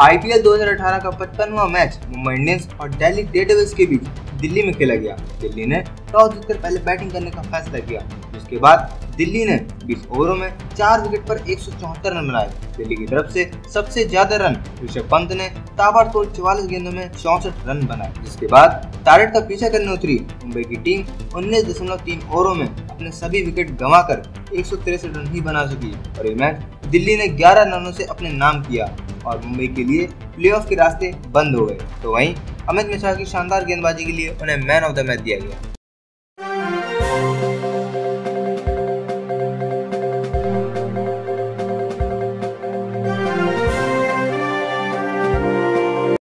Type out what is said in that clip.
IPL 2018 का पचपनवा match Mumbai Indians और Delhi Daredevils के बीच दिल्ली में खेला गया। दिल्ली ने टॉस जीतकर पहले बैटिंग करने का फैसला किया। जिसके बाद दिल्ली ने 20 ओवरों में चार विकेट पर एक सौ चौहत्तर रन बनाए। दिल्ली की तरफ़ से सबसे ज़्यादा रन ऋषभ पंत ने ताबड़तोड़ चौवालीस गेंदों में चौसठ रन बनाए। जिसके बाद टारगेट का पीछा करने उतरी। मुंबई की टीम उन्नीस दशमलव तीन ओवरों में अपने सभी विकेट गंवाकर एक रन ही बना सकी और ये मैच दिल्ली ने 11 रनों से अपने नाम किया और मुंबई के लिए प्लेऑफ के रास्ते बंद हो गए। तो वहीं अमित मिश्रा की शानदार गेंदबाजी के लिए उन्हें मैन ऑफ़ द मैच दिया गया।